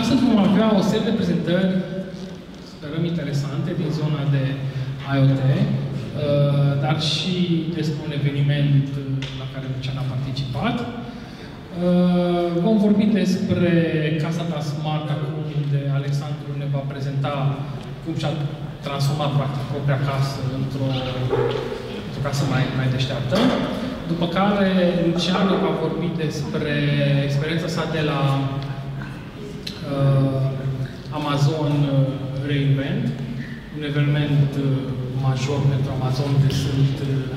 Astăzi vom avea o serie de prezentări, sperăm interesante, din zona de IoT, uh, dar și despre un eveniment la care Lucian a participat. Uh, vom vorbi despre Casa ta Smart, acum unde Alexandru ne va prezenta cum și-a transformat practic propria casă într-o într casă mai, mai deșteaptă. După care Luciano va vorbi despre experiența sa de la uh, Amazon uh, Reinvent, un eveniment uh, major pentru Amazon de sunt uh,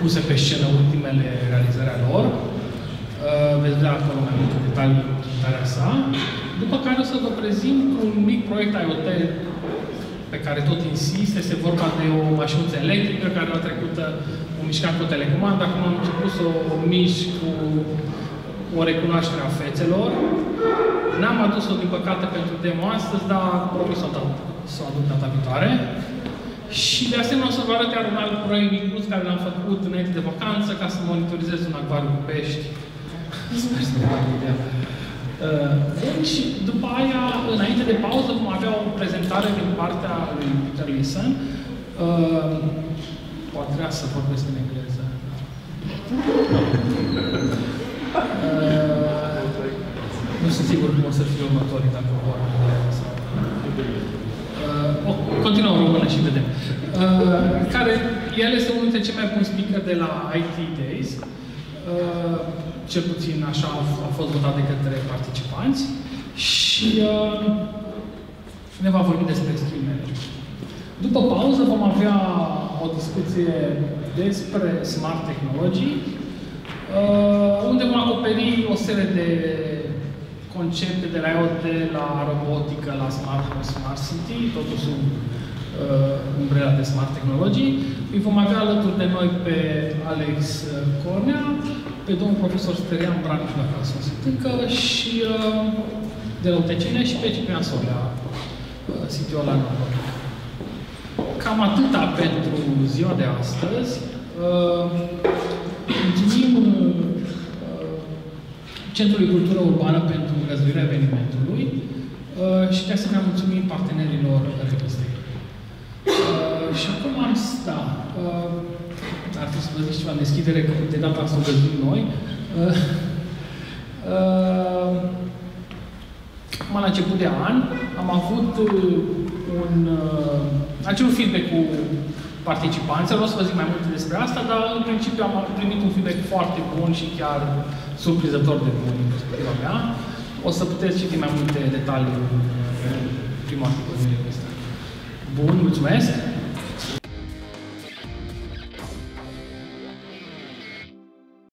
puse pe scenă ultimele realizări ale lor. Uh, veți vedea acolo mai multe detalii în prezentarea sa. După care o să vă prezint un mic proiect IoT pe care tot insist. Este vorba de o mașinuță electrică care la trecută o mișcat cu telecomandă. Acum am început să o mișc cu o recunoaștere a fețelor. N-am adus-o, din păcate, pentru demo astăzi, dar promis să o aduc data viitoare. Și de asemenea o să vă arăt iar un alt proiect micuț care l-am făcut înainte de vacanță ca să monitorizez un acvariu cu pești. Sper să vă ideea. Uh, deci, după aia, înainte de pauză, vom avea o prezentare din partea lui Peter Listen. Uh, poate trebuia să vorbesc în engleză. Uh, nu sunt sigur cum o să fie următorii, dacă vor. Uh, continuăm în română și vedem. Uh, care, el este unul dintre cei mai buni speaker de la IT Days. Uh, cel puțin așa a fost votat de către participanți și uh, ne va vorbi despre skill management. După pauză vom avea o discuție despre smart technology, uh, unde vom acoperi o serie de concepte de la IoT la robotică, la smart home, smart city, totul sub uh, umbrela de smart technology. Îi vom avea alături de noi pe Alex Cornea, pe domnul profesor Sterian Branciu, dacă a sosit încă, și uh, de la UTCN și pe Ciprian Solea, uh, CTO la noi. Cam atâta pentru ziua de astăzi. Uh, Centrului Cultură Urbană pentru găzduirea evenimentului uh, și de asemenea mulțumim partenerilor revistei. Uh, și acum am sta. Uh, ar fi să vă zic ceva în deschidere, că de data asta o găzduim noi. Uh, uh, acum, la început de an, am avut uh, un... Uh, acel feedback cu participanții, o să vă zic mai multe despre asta, dar în principiu am primit un feedback foarte bun și chiar surprizător de bun în perspectiva mea. O să puteți citi mai multe detalii în prima articol Bun, mulțumesc!